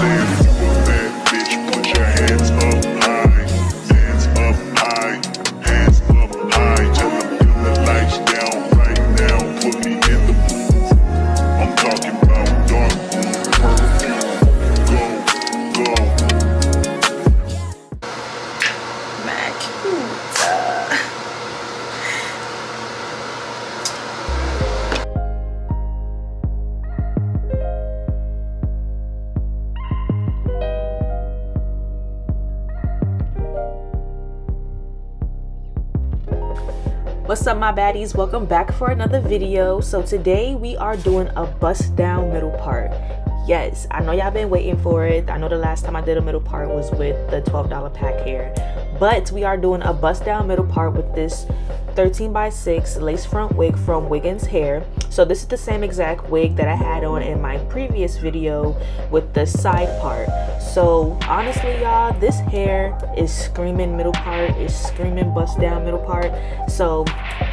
sand. What's up my baddies? Welcome back for another video. So today we are doing a buss down middle part. Yes, I know y'all been waiting for it. I know the last time I did a middle part was with the $12 pack hair. But we are doing a buss down middle part with this 13 by 6 lace front wig from Wiggins Hair. So this is the same exact wig that I had on in my previous video with the side part. So honestly, y'all, this hair is screaming middle part, is screaming buss down middle part. So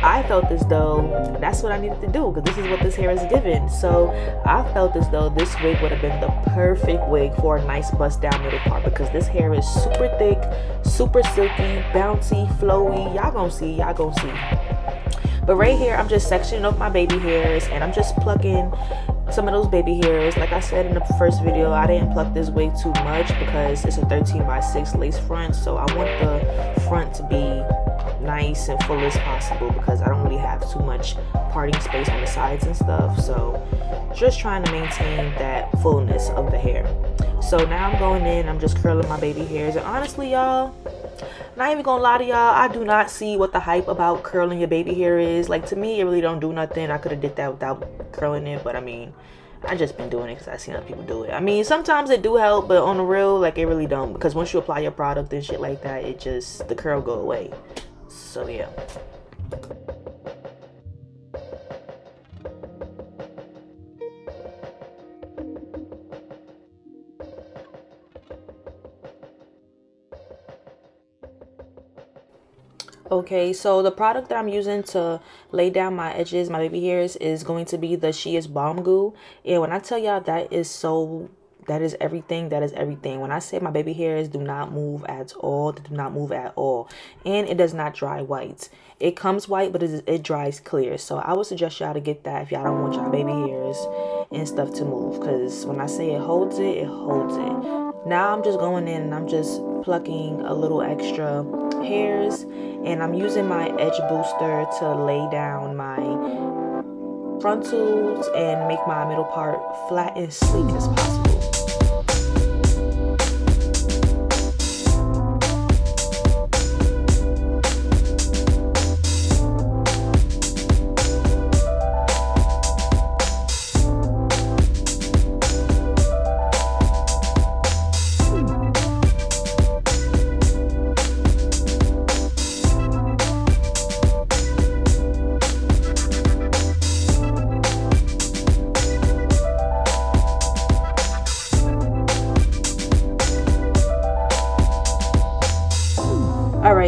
I felt as though that's what I needed to do because this is what this hair is given. So I felt as though this wig would have been the perfect wig for a nice buss down middle part because this hair is super thick, super silky, bouncy, flowy. Y'all gonna see, y'all gonna see. But right here, I'm just sectioning off my baby hairs and I'm just plucking some of those baby hairs. Like I said in the first video, I didn't pluck this wig too much because it's a 13 by 6 lace front. So I want the front to be nice and full as possible because I don't really have too much parting space on the sides and stuff. So just trying to maintain that fullness of the hair. So now I'm going in, I'm just curling my baby hairs. And honestly, y'all, not even gonna lie to y'all, I do not see what the hype about curling your baby hair is. Like to me, it really don't do nothing. I could have did that without curling it, but I mean, I just been doing it because I seen other people do it. I mean, sometimes it do help, but on the real, like it really don't. Because once you apply your product and shit like that, it just the curl go away. So yeah. Okay, so the product that I'm using to lay down my edges, my baby hairs, is going to be the She Is Bomb Goo. And when I tell y'all that is so, that is everything, that is everything. When I say my baby hairs do not move at all, they do not move at all. And it does not dry white. It comes white, but it, it dries clear. So I would suggest y'all to get that if y'all don't want y'all baby hairs and stuff to move. Because when I say it holds it, it holds it. Now I'm just going in and I'm just plucking a little extra hairs and I'm using my edge booster to lay down my frontals and make my middle part flat and sleek as possible.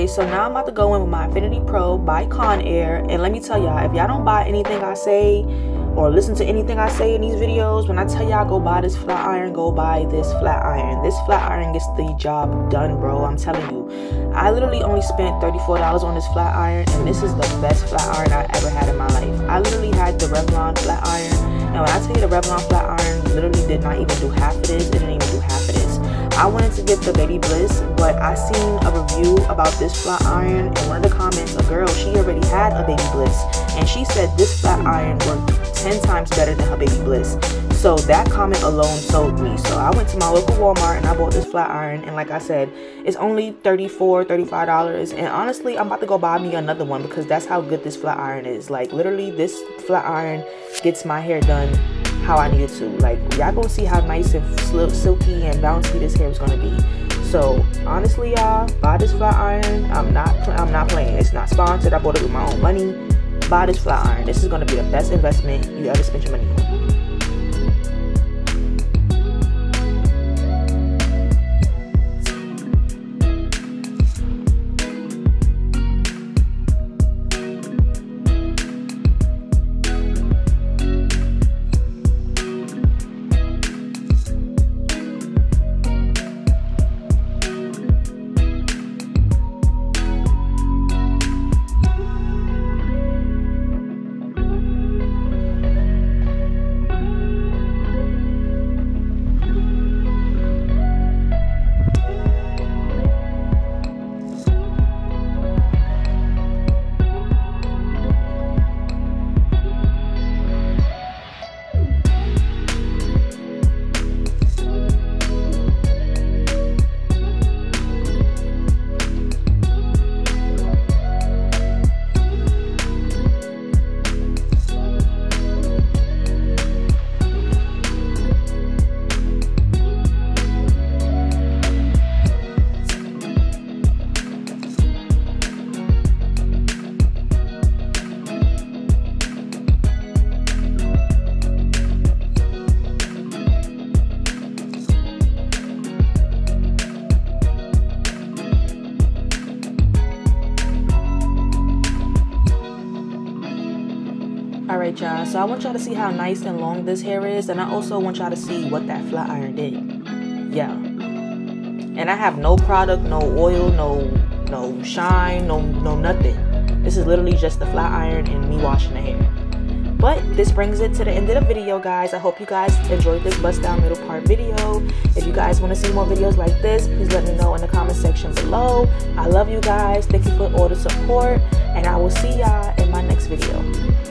So now I'm about to go in with my Infinity Pro by Conair. And let me tell y'all, if y'all don't buy anything I say or listen to anything I say in these videos, when I tell y'all go buy this flat iron, go buy this flat iron. This flat iron gets the job done, bro. I'm telling you. I literally only spent $34 on this flat iron, and this is the best flat iron I ever had in my life. I literally had the Revlon flat iron, and when I tell you the Revlon flat iron literally did not even do half of this, it didn't even do half of this. I wanted to get the BaByliss, but I seen a review about this flat iron, and one of the comments, a girl, she already had a BaByliss, and she said this flat iron worked 10 times better than her BaByliss. So that comment alone sold me. So I went to my local Walmart and I bought this flat iron. And like I said, it's only $34, $35. And honestly, I'm about to go buy me another one because that's how good this flat iron is. Like literally, this flat iron gets my hair done how I needed to. Like y'all gonna see how nice and silky and bouncy this hair is gonna be. So honestly, y'all, buy this flat iron. I'm not, I'm not playing. It's not sponsored. I bought it with my own money. Buy this flat iron. This is gonna be the best investment you ever spent your money on. Right y'all. So i want y'all to see how nice and long this hair is and i also want y'all to see what that flat iron did. Yeah. And i have no product no oil no no shine no no nothing. This is literally just the flat iron and me washing the hair. But this brings it to the end of the video guys. I hope you guys enjoyed this buss down middle part video. If you guys want to see more videos like this please let me know in the comment section below. I love you guys. Thank you for all the support and i will see y'all in my next video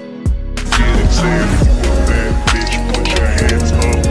get it, say it saying, that bitch, put your hands up.